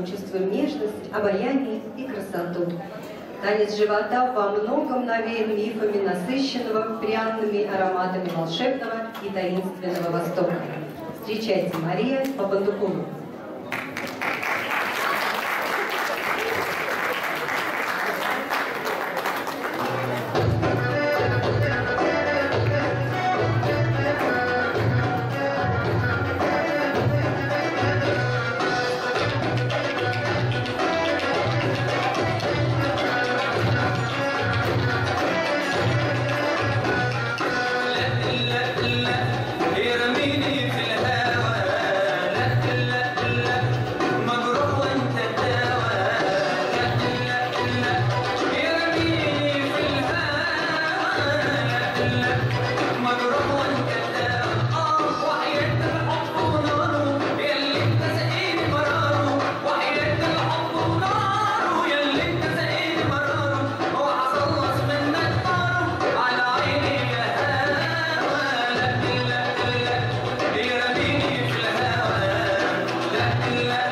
мы чувствуем нежность, обаяние и красоту. Танец живота во многом навеян мифами насыщенного пряными ароматами волшебного и таинственного Востока. Встречайте Мария Папандукулу. la la